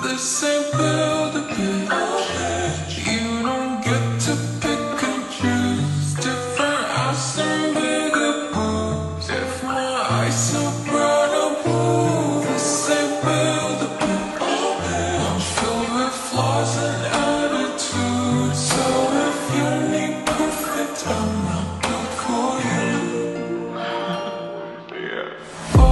This ain't build a bitch. You don't get to pick and choose. Different ass and bigger boobs. If my eyes are brown or blue, this ain't build a bitch. I'm filled with flaws and attitudes. So if you need perfect, I'm not built for you. Fuck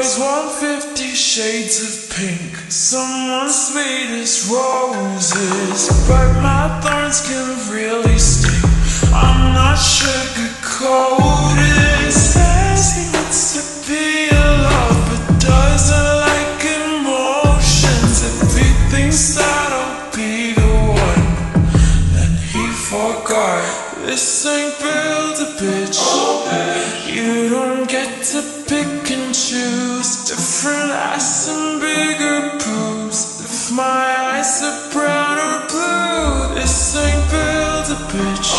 Boys want fifty shades of pink. Someone's sweet as roses. But my thorns can really sting. I'm not sugar coated. Says he wants to be alone, but doesn't like emotions. If he thinks that I'll be the one, then he forgot. This ain't build a bitch. You don't get to pick different eyes and bigger boobs. If my eyes are brown or blue, this ain't build a bitch.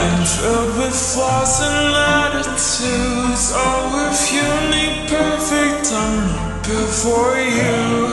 I'm filled with flaws and attitudes. Oh, if you need perfect, I'm not built for you.